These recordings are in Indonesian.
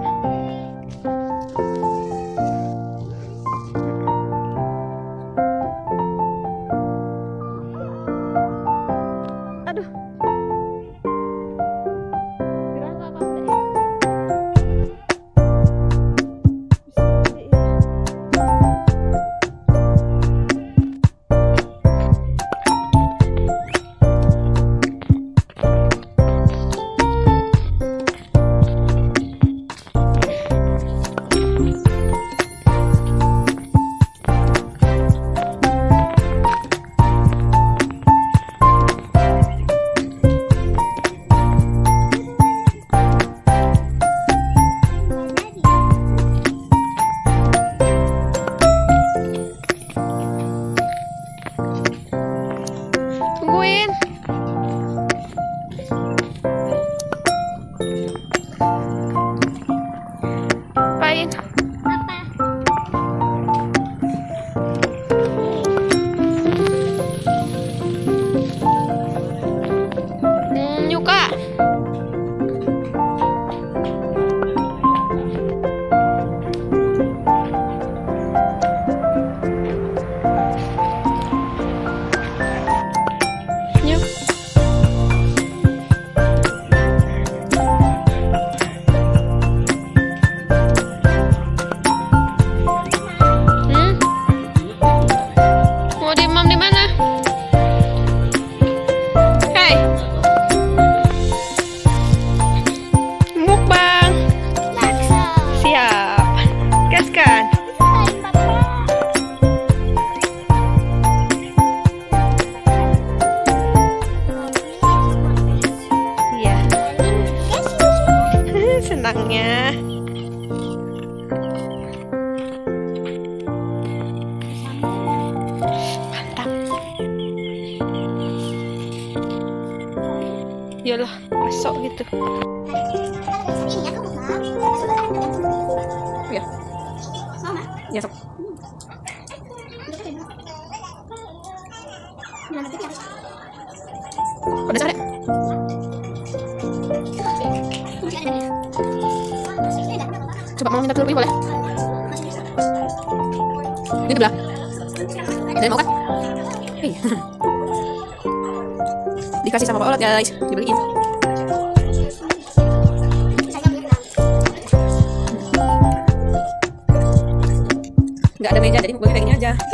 it. Senangnya. Mantap. Yalah, masuk gitu. Ya, ya sok. Pedas Coba mau minta telur boleh? Ini sebelah. Dan mau kan? Iya. Dikasih sama Pak Olot guys, dibeliin. Nggak ada meja, jadi mukbangnya kayak aja.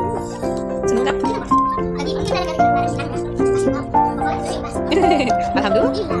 Ooh.